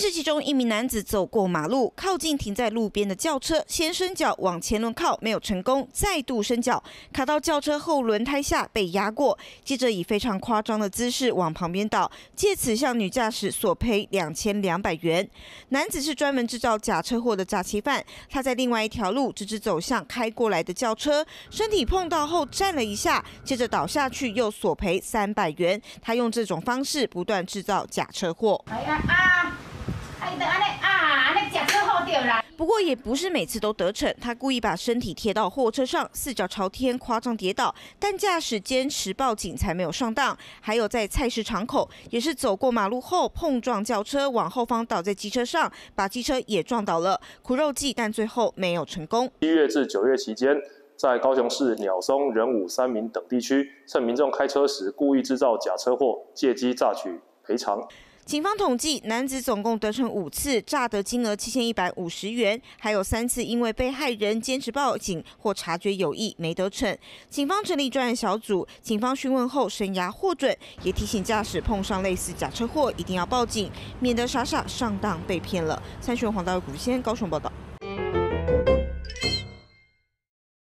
视其中一名男子走过马路，靠近停在路边的轿车，先伸脚往前轮靠，没有成功，再度伸脚卡到轿车后轮胎下被压过，接着以非常夸张的姿势往旁边倒，借此向女驾驶索赔两千两百元。男子是专门制造假车祸的诈欺犯，他在另外一条路直直走向开过来的轿车，身体碰到后站了一下，接着倒下去又索赔三百元。他用这种方式不断制造假车祸。哎呀啊！不过也不是每次都得逞，他故意把身体贴到货车上，四脚朝天，夸张跌倒，但驾驶坚持报警才没有上当。还有在菜市场口，也是走过马路后碰撞轿车，往后方倒在机车上，把机车也撞倒了，苦肉计，但最后没有成功。一月至九月期间，在高雄市鸟松、仁武、三民等地区，趁民众开车时故意制造假车祸，借机榨取赔偿。警方统计，男子总共得逞五次，诈得金额七千一百五十元，还有三次因为被害人坚持报警或察觉有异没得逞。警方成立专案小组，警方询问后生涯获准，也提醒驾驶碰上类似假车祸一定要报警，免得傻傻上当被骗了。三选黄大伟古先高雄报道。